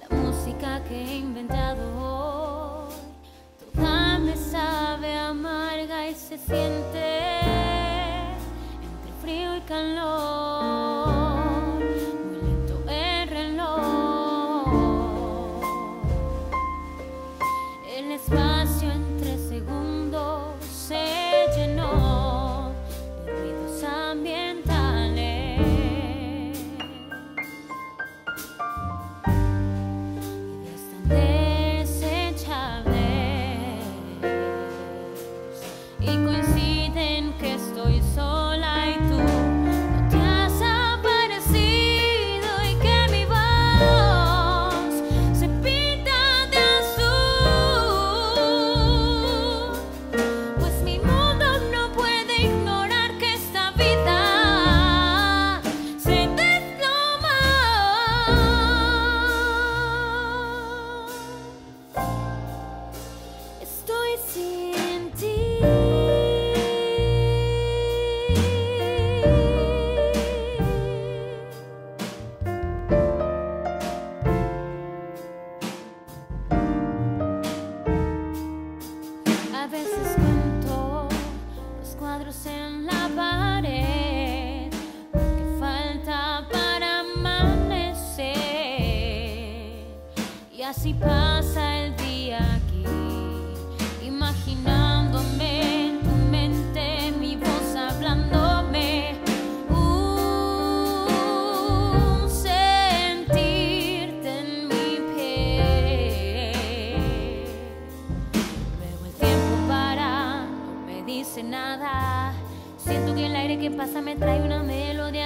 La música que he inventado hoy, toda me sabe amarga y se siente entre frío y calor. así pasa el día aquí, imaginándome en tu mente, mi voz hablándome, un sentirte en mi piel. Luego el tiempo para, no me dice nada, siento que el aire que pasa me trae una melodía.